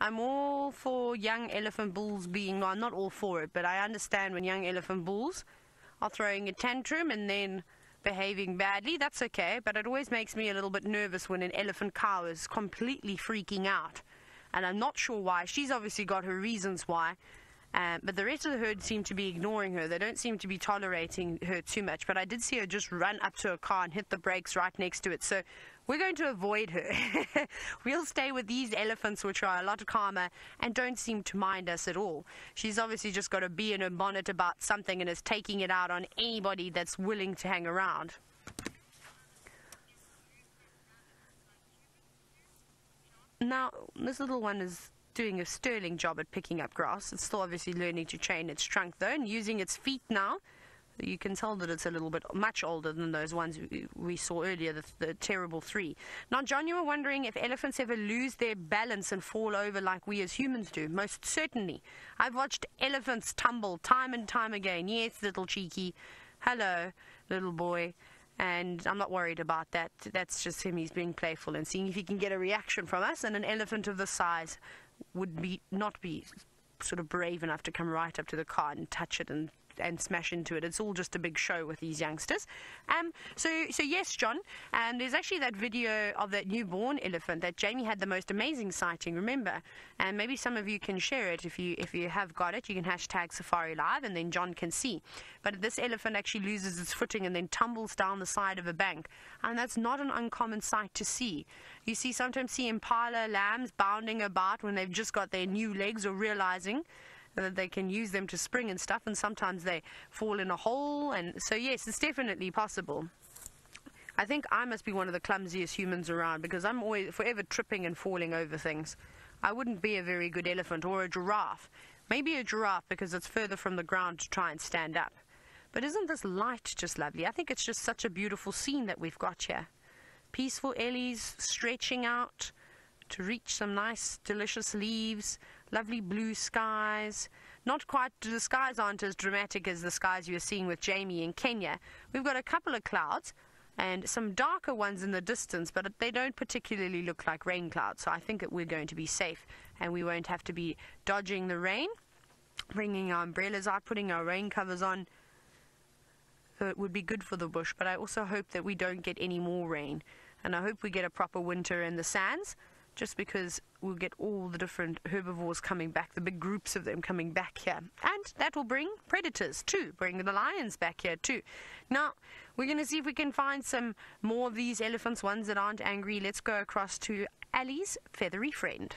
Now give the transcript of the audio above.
I'm all for young elephant bulls being, well, I'm not all for it, but I understand when young elephant bulls are throwing a tantrum and then behaving badly. That's okay, but it always makes me a little bit nervous when an elephant cow is completely freaking out. And I'm not sure why. She's obviously got her reasons why. Um, but the rest of the herd seem to be ignoring her. They don't seem to be tolerating her too much. But I did see her just run up to a car and hit the brakes right next to it. So we're going to avoid her. we'll stay with these elephants, which are a lot of calmer and don't seem to mind us at all. She's obviously just got a bee in her bonnet about something and is taking it out on anybody that's willing to hang around. Now, this little one is doing a sterling job at picking up grass. It's still obviously learning to train its trunk though and using its feet now. You can tell that it's a little bit much older than those ones we saw earlier, the, the terrible three. Now, John, you were wondering if elephants ever lose their balance and fall over like we as humans do. Most certainly. I've watched elephants tumble time and time again. Yes, little cheeky. Hello, little boy and I'm not worried about that. That's just him. He's being playful and seeing if he can get a reaction from us. And an elephant of this size would be not be sort of brave enough to come right up to the car and touch it and and smash into it. It's all just a big show with these youngsters. Um, so, so yes, John, and there's actually that video of that newborn elephant that Jamie had the most amazing sighting. Remember, and maybe some of you can share it if you if you have got it. You can hashtag Safari Live, and then John can see. But this elephant actually loses its footing and then tumbles down the side of a bank, and that's not an uncommon sight to see. You see sometimes see impala lambs bounding about when they've just got their new legs or realizing that they can use them to spring and stuff, and sometimes they fall in a hole. And so, yes, it's definitely possible. I think I must be one of the clumsiest humans around because I'm always forever tripping and falling over things. I wouldn't be a very good elephant or a giraffe. Maybe a giraffe because it's further from the ground to try and stand up. But isn't this light just lovely? I think it's just such a beautiful scene that we've got here. Peaceful ellies stretching out to reach some nice, delicious leaves lovely blue skies. Not quite, the skies aren't as dramatic as the skies you're seeing with Jamie in Kenya. We've got a couple of clouds and some darker ones in the distance, but they don't particularly look like rain clouds. So I think that we're going to be safe and we won't have to be dodging the rain, bringing our umbrellas out, putting our rain covers on. So it would be good for the bush, but I also hope that we don't get any more rain. And I hope we get a proper winter in the sands just because we'll get all the different herbivores coming back, the big groups of them coming back here. And that will bring predators too, bring the lions back here too. Now, we're going to see if we can find some more of these elephants, ones that aren't angry. Let's go across to Ali's feathery friend.